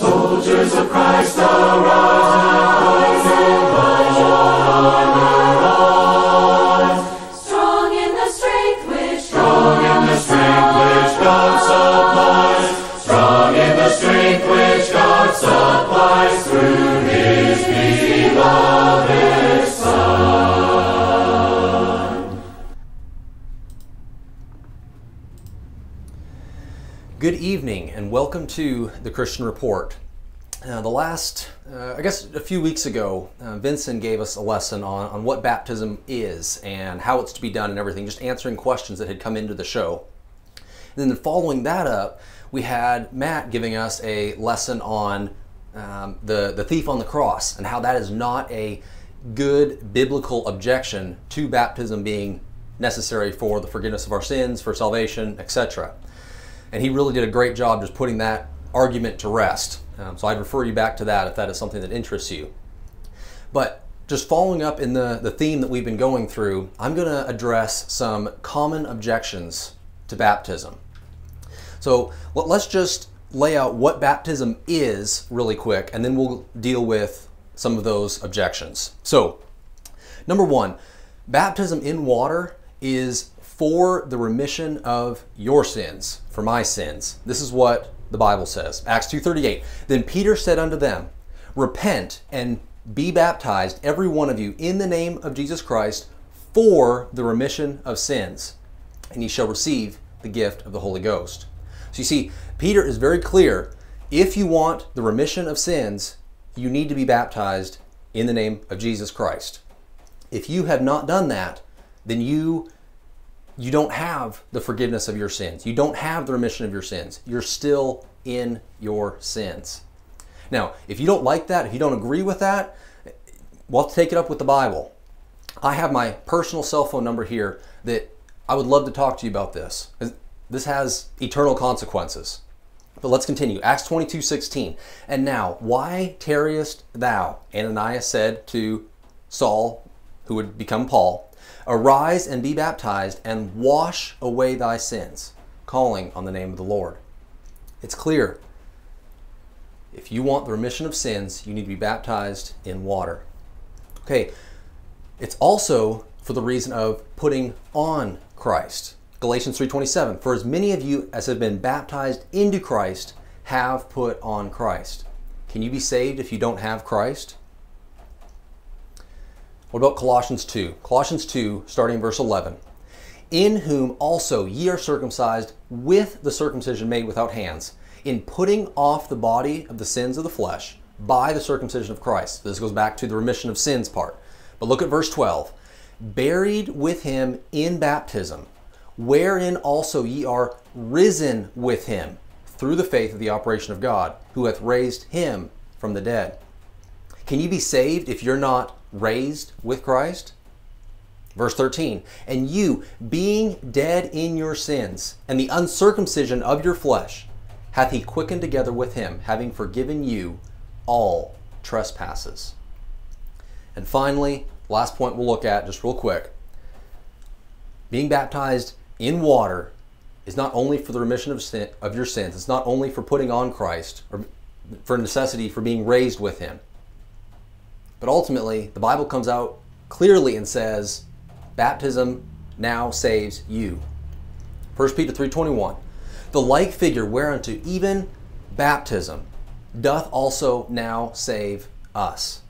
Soldiers of Christ to the Christian Report. Uh, the last, uh, I guess a few weeks ago, uh, Vincent gave us a lesson on, on what baptism is and how it's to be done and everything, just answering questions that had come into the show. And then following that up, we had Matt giving us a lesson on um, the, the thief on the cross and how that is not a good biblical objection to baptism being necessary for the forgiveness of our sins, for salvation, etc. And he really did a great job just putting that argument to rest. Um, so I'd refer you back to that if that is something that interests you. But just following up in the, the theme that we've been going through, I'm going to address some common objections to baptism. So let- let's just lay out what baptism is really quick, and then we'll deal with some of those objections. So, number one, baptism in water is for the remission of your sins, for my sins. This is what the Bible says. Acts 2:38. Then Peter said unto them, Repent and be baptized, every one of you, in the name of Jesus Christ, for the remission of sins, and ye shall receive the gift of the Holy Ghost. So you see, Peter is very clear. If you want the remission of sins, you need to be baptized in the name of Jesus Christ. If you have not done that, then you you don't have the forgiveness of your sins. You don't have the remission of your sins. You're still in your sins. Now, if you don't like that, if you don't agree with that, we'll take it up with the Bible. I have my personal cell phone number here that I would love to talk to you about this. This has eternal consequences. But let's continue. Acts 22 16. And now, why tarriest thou? Ananias said to Saul, who would become Paul, Arise and be baptized and wash away thy sins, calling on the name of the Lord. It's clear. If you want the remission of sins, you need to be baptized in water. Okay, it's also for the reason of putting on Christ. Galatians 3:27 For as many of you as have been baptized into Christ have put on Christ. Can you be saved if you don't have Christ? What about Colossians 2? Colossians 2 starting in verse 11. In whom also ye are circumcised with the circumcision made without hands, in putting off the body of the sins of the flesh by the circumcision of Christ. This goes back to the remission of sins part. But look at verse 12. Buried with him in baptism, wherein also ye are risen with him through the faith of the operation of God, who hath raised him from the dead. Can you be saved if you're not raised with Christ? Verse 13, and you, being dead in your sins, and the uncircumcision of your flesh, hath he quickened together with him, having forgiven you all trespasses. And finally, last point we'll look at just real quick. Being baptized in water is not only for the remission of, sin, of your sins, it's not only for putting on Christ, or for necessity for being raised with him. But ultimately, the Bible comes out clearly and says, baptism now saves you. 1 Peter 3:21. The like figure whereunto even baptism doth also now save us.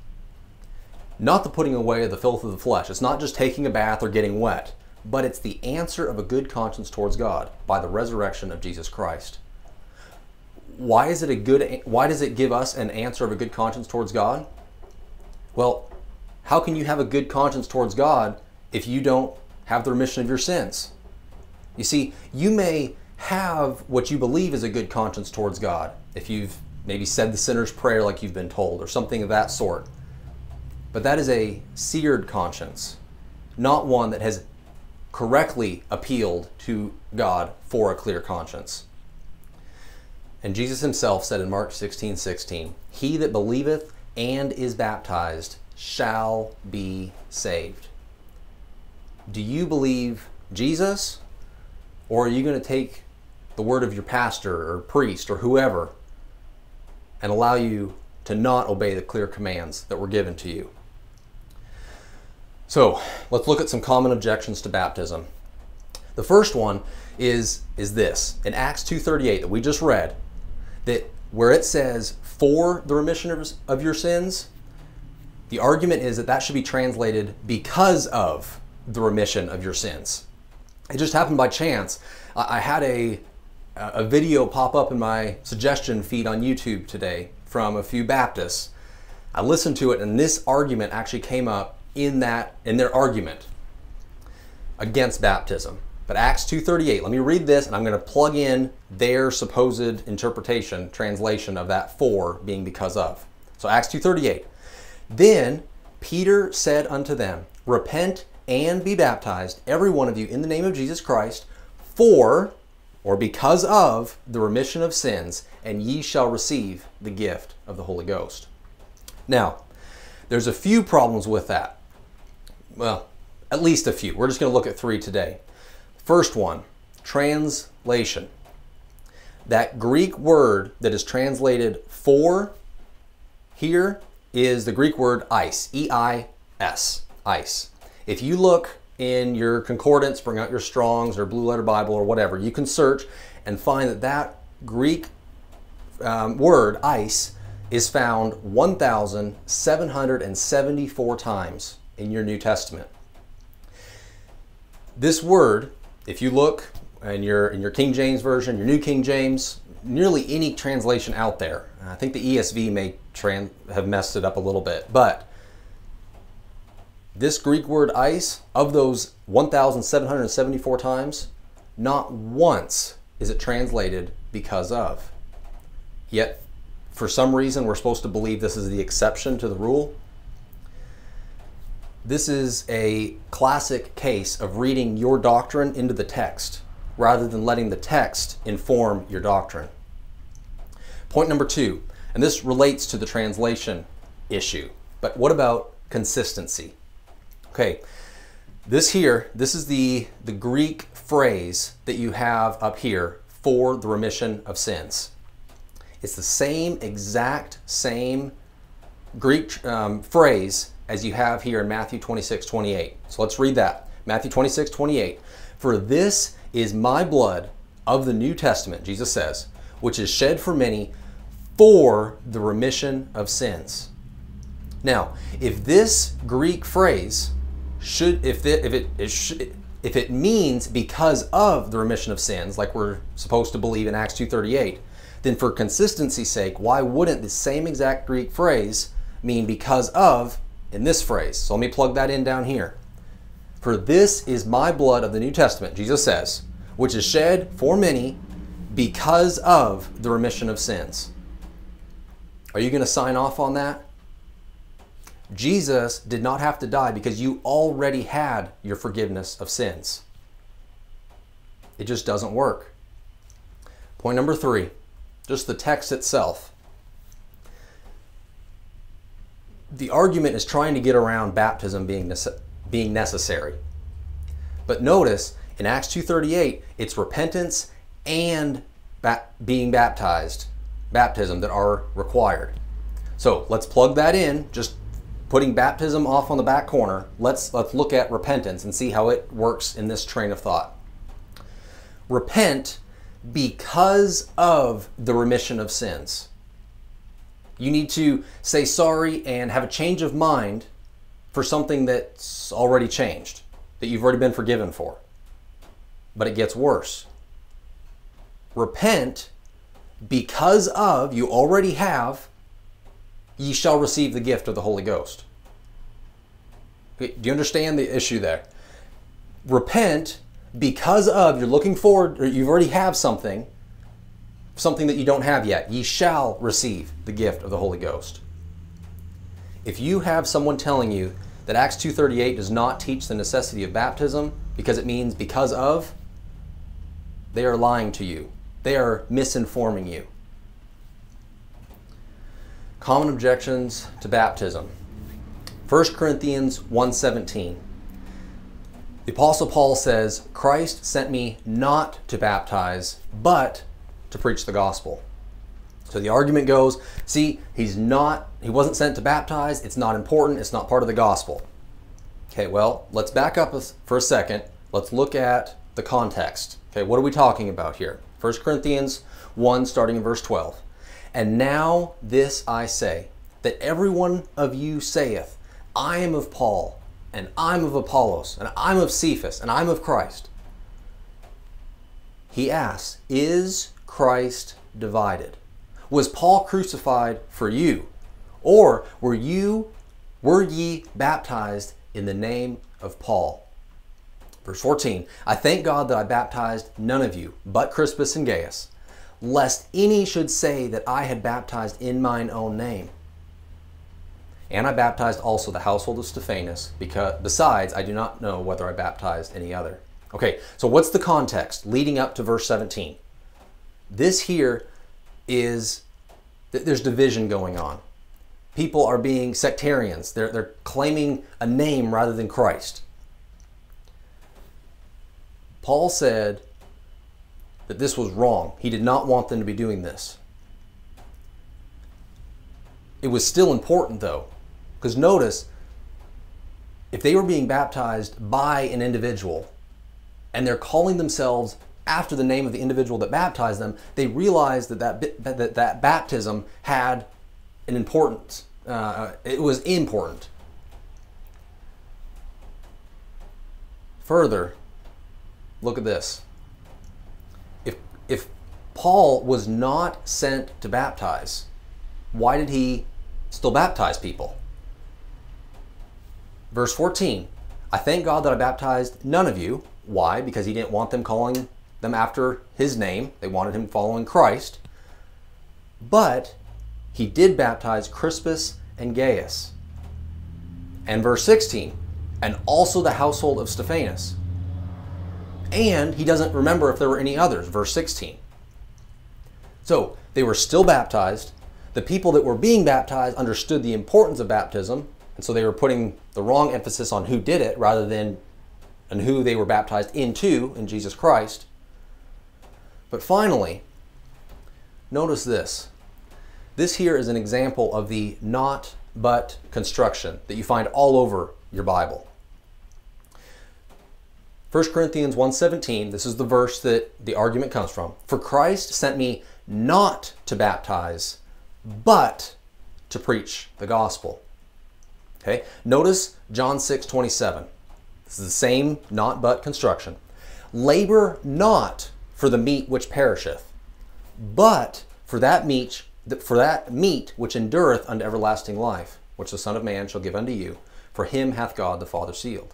Not the putting away of the filth of the flesh. It's not just taking a bath or getting wet, but it's the answer of a good conscience towards God by the resurrection of Jesus Christ. Why is it a good why does it give us an answer of a good conscience towards God? Well, how can you have a good conscience towards God if you don't have the remission of your sins? You see, you may have what you believe is a good conscience towards God if you've maybe said the sinner's prayer like you've been told or something of that sort. But that is a seared conscience, not one that has correctly appealed to God for a clear conscience. And Jesus himself said in Mark 16 16, He that believeth and is baptized shall be saved. Do you believe Jesus? Or are you going to take the word of your pastor or priest or whoever and allow you to not obey the clear commands that were given to you. So, let's look at some common objections to baptism. The first one is is this. In Acts 2:38 that we just read, that where it says for the remission of, your sins, the argument is that that should be translated because of the remission of your sins. It just happened by chance. I had a a video pop up in my suggestion feed on YouTube today from a few Baptists. I listened to it and this argument actually came up in that in their argument against baptism. But Acts 2:38, let me read this and I'm going to plug in their supposed interpretation, translation of that for being because of. So Acts 2:38. Then Peter said unto them, Repent and be baptized, every one of you, in the name of Jesus Christ, for or because of the remission of sins, and ye shall receive the gift of the Holy Ghost. Now, there's a few problems with that. Well, at least a few. We're just going to look at three today. First one translation. That Greek word that is translated for here is the Greek word eis, E I S, eis. If you look in your concordance, bring out your Strongs or Blue Letter Bible or whatever, you can search and find that that Greek um, word, eis, is found 1,774 times in your New Testament. This word, if you look in your, in your King James Version, your New King James, nearly any translation out there, I think the ESV may have messed it up a little bit, but this Greek word eis, of those 1,774 times, not once is it translated because of. Yet, for some reason, we're supposed to believe this is the exception to the rule. This is a classic case of reading your doctrine into the text rather than letting the text inform your doctrine. Point number two, and this relates to the translation issue, but what about consistency? Okay, this here, this is the, the Greek phrase that you have up here for the remission of sins. It's the same exact same Greek um, phrase as you have here in Matthew 26, 28. So let's read that. Matthew 26, 28. For this is my blood of the New Testament, Jesus says, which is shed for many for the remission of sins. Now, if this Greek phrase should, if it, if it, it should, if it means because of the remission of sins, like we're supposed to believe in Acts 2.38, then for consistency's sake, why wouldn't the same exact Greek phrase mean because of in this phrase? So let me plug that in down here. For this is my blood of the New Testament, Jesus says, which is shed for many because of the remission of sins. Are you going to sign off on that? Jesus did not have to die because you already had your forgiveness of sins. It just doesn't work. Point number three just the text itself. The argument is trying to get around baptism being, nece- being necessary. But notice in Acts 2:38, it's repentance and ba- being baptized, baptism that are required. So let's plug that in, just putting baptism off on the back corner. Let's let's look at repentance and see how it works in this train of thought. Repent because of the remission of sins. You need to say sorry and have a change of mind for something that's already changed, that you've already been forgiven for. But it gets worse. Repent because of, you already have, ye shall receive the gift of the Holy Ghost. Do you understand the issue there? Repent because of you're looking forward or you already have something something that you don't have yet. Ye shall receive the gift of the holy ghost. If you have someone telling you that acts 238 does not teach the necessity of baptism because it means because of they are lying to you. They are misinforming you. Common objections to baptism. 1 corinthians 117 the Apostle Paul says, Christ sent me not to baptize, but to preach the gospel. So the argument goes, see, he's not, he wasn't sent to baptize, it's not important, it's not part of the gospel. Okay, well, let's back up for a second. Let's look at the context. Okay, what are we talking about here? 1 Corinthians 1, starting in verse 12. And now this I say, that every one of you saith, I am of Paul, and I'm of Apollos, and I'm of Cephas, and I'm of Christ. He asks, Is Christ divided? Was Paul crucified for you? Or were you were ye baptized in the name of Paul? Verse 14, I thank God that I baptized none of you, but Crispus and Gaius, lest any should say that I had baptized in mine own name. And I baptized also the household of Stephanas, because besides I do not know whether I baptized any other. Okay, so what's the context leading up to verse 17? This here is that there's division going on. People are being sectarians. They're, they're claiming a name rather than Christ. Paul said that this was wrong. He did not want them to be doing this. It was still important though, because notice, if they were being baptized by an individual and they're calling themselves after the name of the individual that baptized them, they realized that that, that, that, baptism had an importance. Uh, it was important. Further, look at this. If, if Paul was not sent to baptize, why did he still baptize people? Verse 14 I thank God that I baptized none of you. Why? Because he didn't want them calling them after his name. They wanted him following Christ. But he did baptize Crispus and Gaius. And verse 16, and also the household of Stephanas. And he doesn't remember if there were any others, verse 16. So they were still baptized. The people that were being baptized understood the importance of baptism, and so they were putting the wrong emphasis on who did it rather than on who they were baptized into in Jesus Christ. But finally, notice this. This here is an example of the not but construction that you find all over your Bible. 1 Corinthians 1:17, this is the verse that the argument comes from. For Christ sent me not to baptize, but to preach the gospel. Okay? Notice John 6:27. This is the same not but construction. Labor not for the meat which perisheth, but for that meat for that meat which endureth unto everlasting life, which the Son of Man shall give unto you, for him hath God the Father sealed.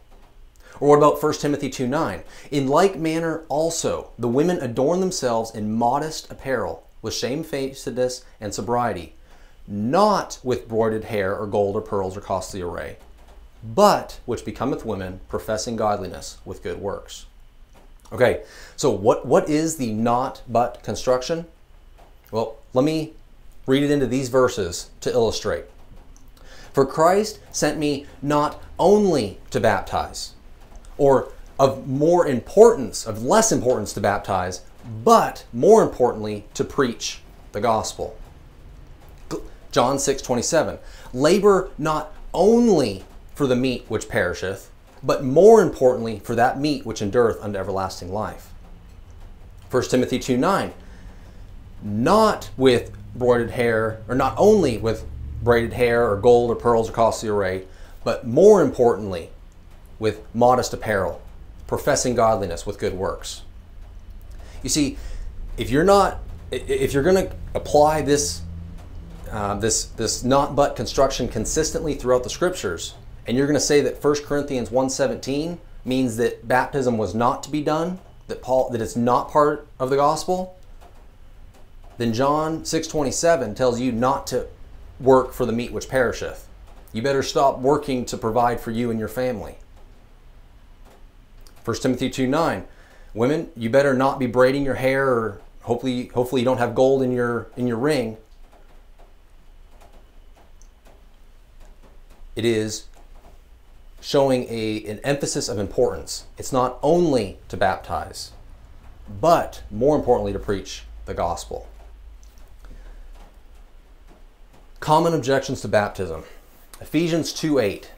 Or what about 1 Timothy 2 9? In like manner also the women adorn themselves in modest apparel, with shamefacedness and sobriety, not with broidered hair or gold or pearls or costly array, but which becometh women professing godliness with good works. Okay, so what, what is the not but construction? Well, let me read it into these verses to illustrate. For Christ sent me not only to baptize, or of more importance, of less importance to baptize, but more importantly to preach the gospel. John 6 27. Labor not only for the meat which perisheth, but more importantly for that meat which endureth unto everlasting life. 1 Timothy 2 9, not with broided hair, or not only with braided hair or gold or pearls or costly array, but more importantly with modest apparel, professing godliness with good works. You see, if you're not, if you're going to apply this, uh, this, this not but construction consistently throughout the scriptures, and you're going to say that 1 Corinthians 1.17 means that baptism was not to be done, that Paul that it's not part of the gospel, then John 6.27 tells you not to work for the meat which perisheth. You better stop working to provide for you and your family. 1 Timothy 2.9, women, you better not be braiding your hair or hopefully hopefully you don't have gold in your in your ring. It is showing a, an emphasis of importance. It's not only to baptize, but more importantly to preach the gospel. Common objections to baptism. Ephesians 2 8.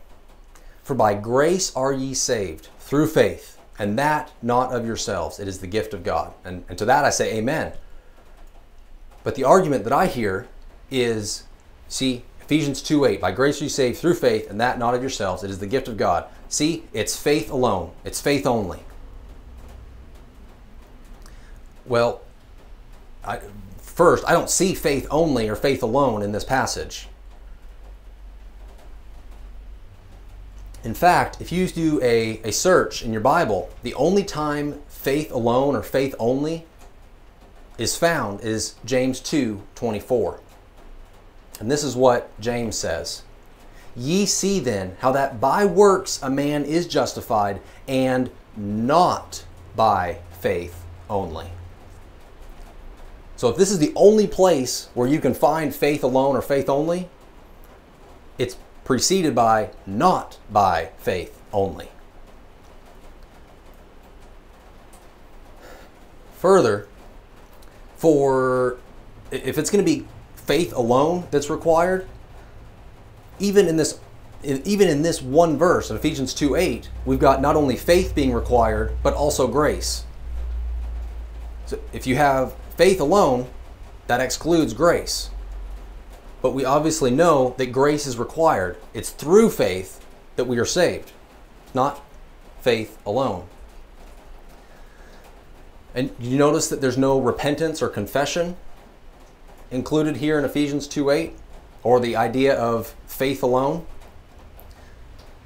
For by grace are ye saved through faith, and that not of yourselves. It is the gift of God. And, and to that I say, Amen. But the argument that I hear is see, Ephesians 2 8, by grace you saved through faith, and that not of yourselves. It is the gift of God. See, it's faith alone, it's faith only. Well, I, first, I don't see faith only or faith alone in this passage. In fact, if you do a, a search in your Bible, the only time faith alone or faith only is found is James 2 24. And this is what James says Ye see then how that by works a man is justified, and not by faith only. So if this is the only place where you can find faith alone or faith only, it's preceded by not by faith only. Further, for if it's going to be faith alone that's required, even in this even in this one verse of Ephesians 2 8, we've got not only faith being required, but also grace. So if you have faith alone, that excludes grace. But we obviously know that grace is required. It's through faith that we are saved, not faith alone. And you notice that there's no repentance or confession included here in Ephesians 2 8, or the idea of faith alone?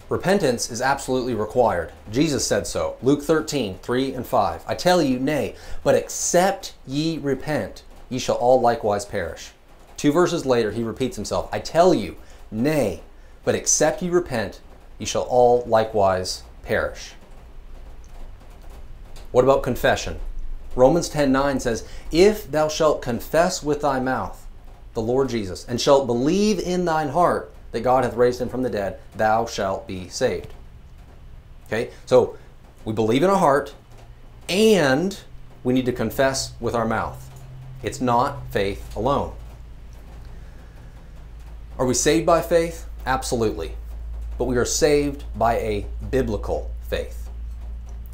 Repentance is absolutely required. Jesus said so. Luke 13, 3 and 5. I tell you, nay, but except ye repent, ye shall all likewise perish. Two verses later, he repeats himself I tell you, nay, but except ye repent, ye shall all likewise perish. What about confession? Romans 10 9 says, If thou shalt confess with thy mouth the Lord Jesus, and shalt believe in thine heart that God hath raised him from the dead, thou shalt be saved. Okay, so we believe in our heart and we need to confess with our mouth. It's not faith alone. Are we saved by faith? Absolutely. But we are saved by a biblical faith.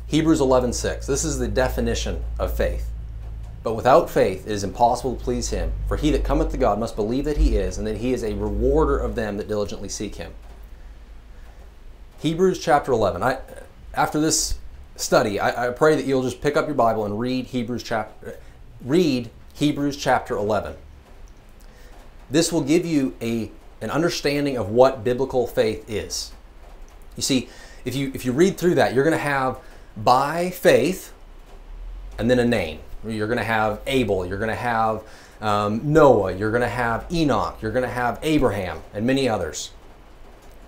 Hebrews 11:6. This is the definition of faith. But without faith it is impossible to please him, for he that cometh to God must believe that he is, and that he is a rewarder of them that diligently seek him. Hebrews chapter 11. I, after this study, I, I pray that you'll just pick up your Bible and read Hebrews chapter read Hebrews chapter 11. This will give you a an understanding of what biblical faith is. You see, if you if you read through that, you're going to have by faith and then a name. You're going to have Abel, you're going to have um, Noah, you're going to have Enoch, you're going to have Abraham, and many others.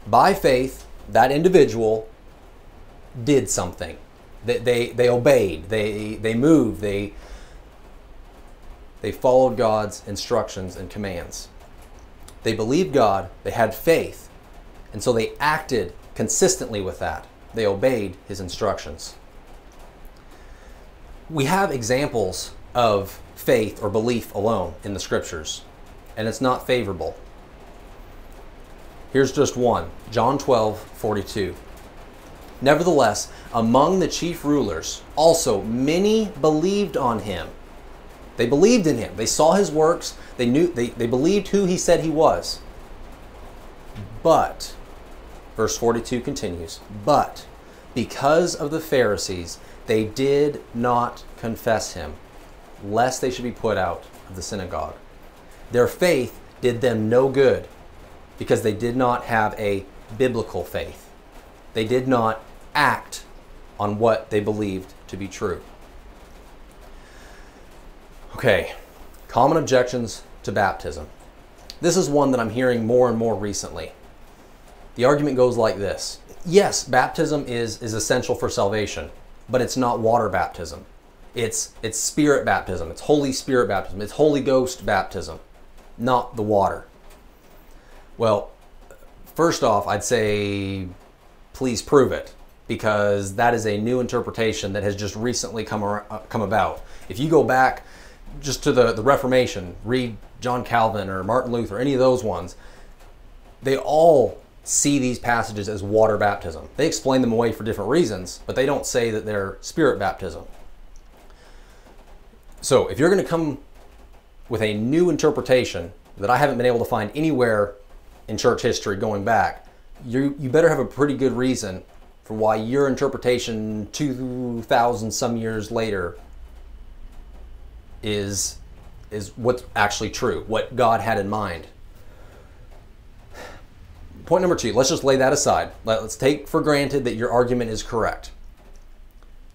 By faith, that individual did something. They, they, they obeyed, they, they moved, they, they followed God's instructions and commands. They believed God, they had faith, and so they acted consistently with that. They obeyed his instructions we have examples of faith or belief alone in the scriptures, and it's not favorable. Here's just one John 12, 42. Nevertheless, among the chief rulers, also many believed on him. They believed in him. They saw his works. They knew they, they believed who he said he was. But, verse 42 continues, but because of the Pharisees they did not confess him, lest they should be put out of the synagogue. Their faith did them no good because they did not have a biblical faith. They did not act on what they believed to be true. Okay, common objections to baptism. This is one that I'm hearing more and more recently. The argument goes like this Yes, baptism is, is essential for salvation but it's not water baptism. It's it's spirit baptism. It's Holy Spirit baptism. It's Holy Ghost baptism, not the water. Well, first off, I'd say please prove it because that is a new interpretation that has just recently come uh, come about. If you go back just to the, the Reformation, read John Calvin or Martin Luther, any of those ones, they all see these passages as water baptism. They explain them away for different reasons, but they don't say that they're spirit baptism. So if you're going to come with a new interpretation that I haven't been able to find anywhere in church history going back, you, you better have a pretty good reason for why your interpretation 2,000 some years later is, is what's actually true, what God had in mind. Point number two, let's just lay that aside. Let's take for granted that your argument is correct.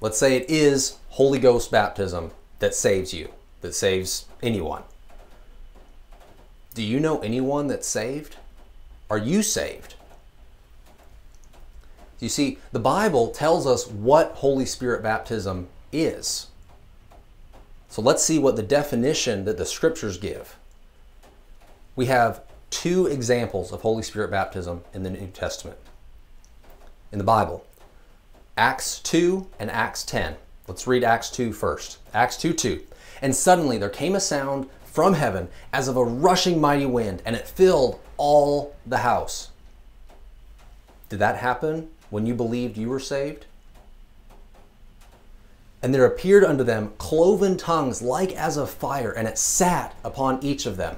Let's say it is Holy Ghost baptism that saves you, that saves anyone. Do you know anyone that's saved? Are you saved? You see, the Bible tells us what Holy Spirit baptism is. So let's see what the definition that the scriptures give. We have two examples of Holy Spirit baptism in the New Testament, in the Bible Acts 2 and Acts 10. Let's read Acts 2 first. Acts 2 2. And suddenly there came a sound from heaven as of a rushing mighty wind, and it filled all the house. Did that happen when you believed you were saved? And there appeared unto them cloven tongues like as of fire, and it sat upon each of them.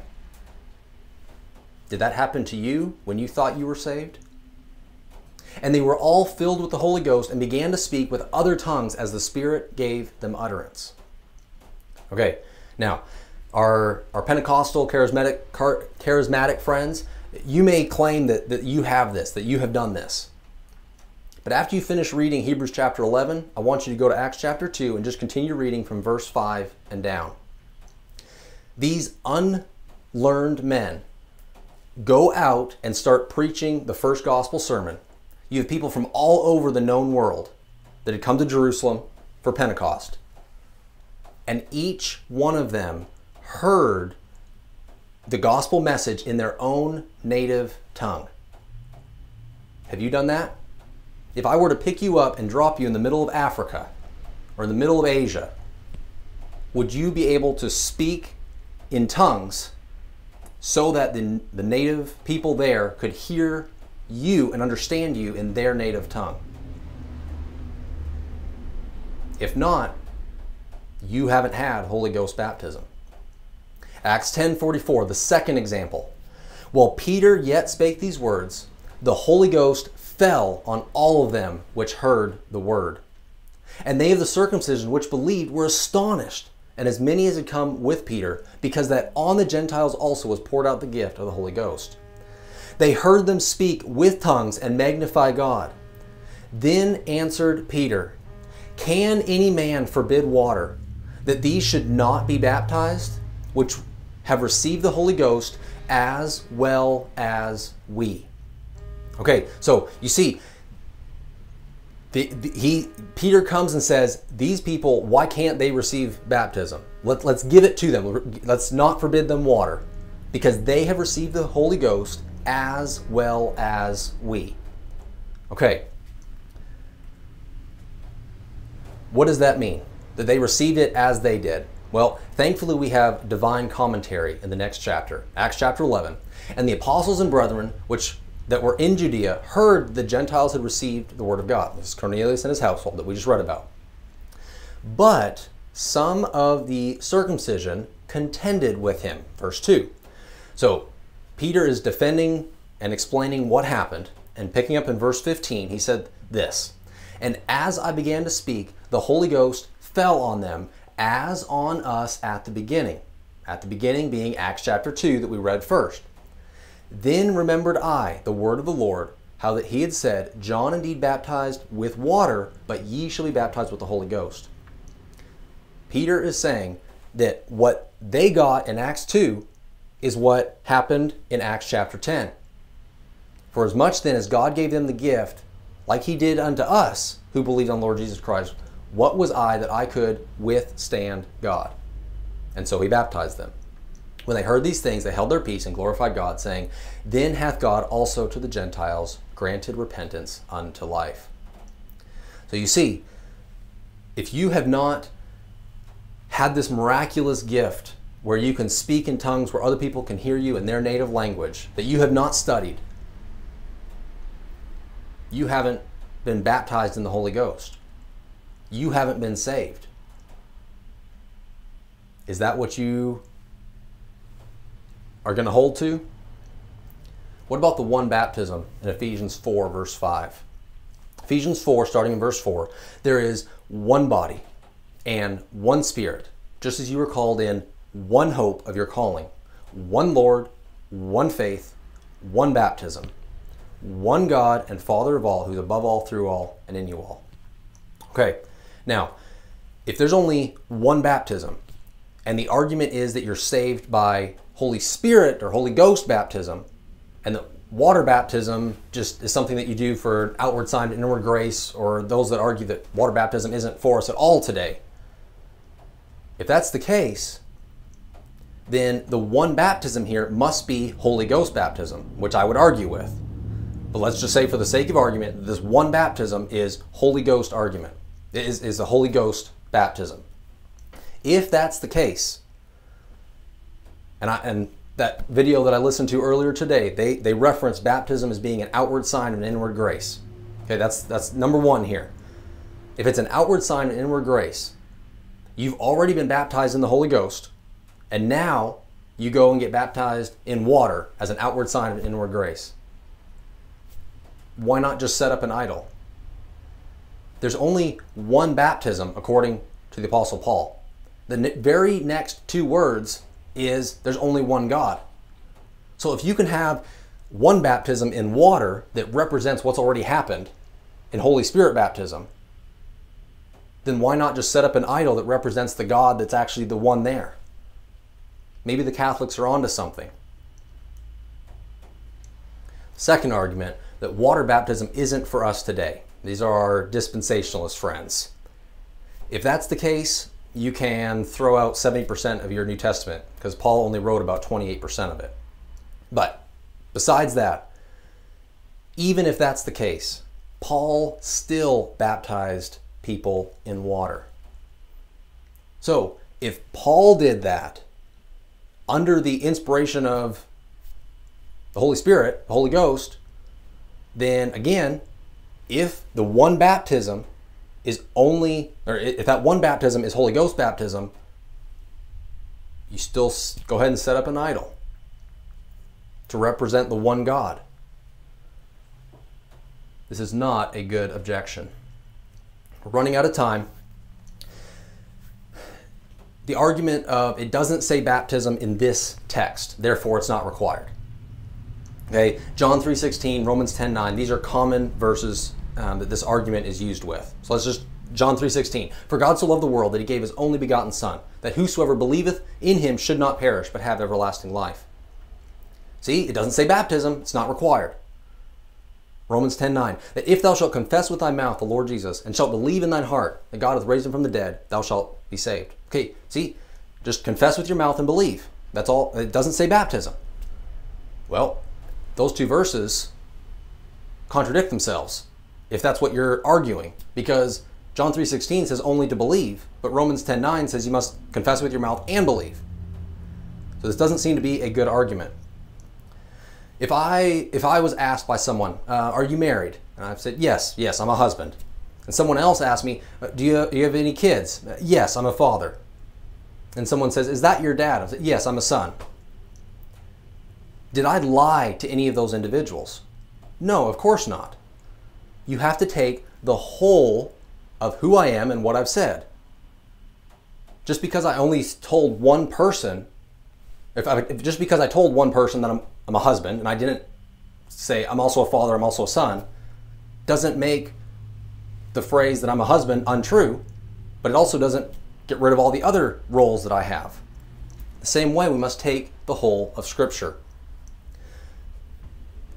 Did that happen to you when you thought you were saved? And they were all filled with the Holy Ghost and began to speak with other tongues as the Spirit gave them utterance. Okay, now, our, our Pentecostal charismatic, charismatic friends, you may claim that, that you have this, that you have done this. But after you finish reading Hebrews chapter 11, I want you to go to Acts chapter 2 and just continue reading from verse 5 and down. These unlearned men go out and start preaching the first gospel sermon. You have people from all over the known world that had come to Jerusalem for Pentecost. And each one of them heard the gospel message in their own native tongue. Have you done that? If I were to pick you up and drop you in the middle of Africa or in the middle of Asia, would you be able to speak in tongues so that the, the native people there could hear you and understand you in their native tongue? If not, you haven't had Holy Ghost baptism. Acts 10:44, the second example. While Peter yet spake these words, the Holy Ghost fell on all of them which heard the word. And they of the circumcision which believed were astonished, and as many as had come with Peter, because that on the Gentiles also was poured out the gift of the Holy Ghost. They heard them speak with tongues and magnify God. Then answered Peter, Can any man forbid water that these should not be baptized, which have received the Holy Ghost as well as we? Okay, so you see, he Peter comes and says, "These people, why can't they receive baptism? Let, let's give it to them. Let's not forbid them water, because they have received the Holy Ghost as well as we." Okay. What does that mean? That they received it as they did? Well, thankfully we have divine commentary in the next chapter, Acts chapter 11. And the apostles and brethren, which that were in Judea heard the Gentiles had received the word of God. This is Cornelius and his household that we just read about. But some of the circumcision contended with him. Verse 2. So Peter is defending and explaining what happened. And picking up in verse 15, he said this And as I began to speak, the Holy Ghost fell on them as on us at the beginning. At the beginning being Acts chapter 2 that we read first. Then remembered I the word of the Lord, how that he had said, John indeed baptized with water, but ye shall be baptized with the Holy Ghost. Peter is saying that what they got in Acts 2 is what happened in Acts chapter 10. For as much then as God gave them the gift, like he did unto us who believed on Lord Jesus Christ, what was I that I could withstand God? And so he baptized them. When they heard these things, they held their peace and glorified God, saying, Then hath God also to the Gentiles granted repentance unto life. So you see, if you have not had this miraculous gift where you can speak in tongues where other people can hear you in their native language that you have not studied, you haven't been baptized in the Holy Ghost. You haven't been saved. Is that what you are going to hold to? What about the one baptism in Ephesians 4, verse 5? Ephesians 4, starting in verse 4, there is one body and one spirit, just as you were called in one hope of your calling, one Lord, one faith, one baptism, one God and Father of all, who's above all, through all, and in you all. Okay, now, if there's only one baptism, and the argument is that you're saved by Holy Spirit or Holy Ghost baptism, and that water baptism just is something that you do for outward sign of inward grace, or those that argue that water baptism isn't for us at all today. If that's the case, then the one baptism here must be Holy Ghost baptism, which I would argue with. But let's just say, for the sake of argument, this one baptism is Holy Ghost argument, is, is the Holy Ghost baptism. If that's the case, and I and that video that I listened to earlier today, they, they reference baptism as being an outward sign of an inward grace. Okay, that's that's number one here. If it's an outward sign of inward grace, you've already been baptized in the Holy Ghost and now you go and get baptized in water as an outward sign of inward grace. Why not just set up an idol? There's only one baptism according to the Apostle Paul. The very next two words is there's only one God. So if you can have one baptism in water that represents what's already happened in Holy Spirit baptism, then why not just set up an idol that represents the God that's actually the one there? Maybe the Catholics are onto something. Second argument that water baptism isn't for us today. These are our dispensationalist friends. If that's the case, you can throw out 70% of your New Testament because Paul only wrote about 28% of it. But besides that, even if that's the case, Paul still baptized people in water. So if Paul did that, under the inspiration of the Holy Spirit, the Holy Ghost, then again, if the one baptism is only, or if that one baptism is Holy Ghost baptism, you still go ahead and set up an idol to represent the one God. This is not a good objection. We're running out of time the argument of it doesn't say baptism in this text, therefore it's not required. Okay, John 3:16, Romans 10:9, these are common verses um, that this argument is used with. So let's just John 3:16. For God so loved the world that he gave his only begotten son, that whosoever believeth in him should not perish but have everlasting life. See, it doesn't say baptism, it's not required. Romans 10:9 that if thou shalt confess with thy mouth the Lord Jesus and shalt believe in thine heart that God hath raised him from the dead, thou shalt be saved. Okay, see, just confess with your mouth and believe. That's all. It doesn't say baptism. Well, those two verses contradict themselves if that's what you're arguing because John 3:16 says only to believe, but Romans 10:9 says you must confess with your mouth and believe. So this doesn't seem to be a good argument. If I if I was asked by someone, uh, "Are you married?" and I've said, "Yes, yes, I'm a husband," and someone else asked me, uh, "Do you do you have any kids?" Uh, "Yes, I'm a father." And someone says, "Is that your dad?" I said, "Yes, I'm a son." Did I lie to any of those individuals? No, of course not. You have to take the whole of who I am and what I've said. Just because I only told one person, if, I, if just because I told one person that I'm I'm a husband, and I didn't say I'm also a father, I'm also a son, doesn't make the phrase that I'm a husband untrue, but it also doesn't get rid of all the other roles that I have. The same way, we must take the whole of Scripture.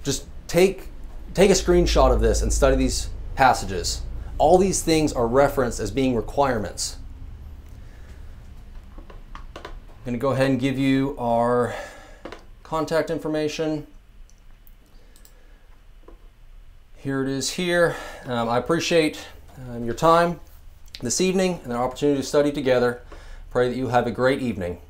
Just take, take a screenshot of this and study these passages. All these things are referenced as being requirements. I'm going to go ahead and give you our contact information. Here it is here. Um, I appreciate um, your time this evening and the opportunity to study together. Pray that you have a great evening.